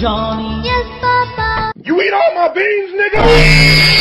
Johnny. Yes, Papa. You eat all my beans, nigga?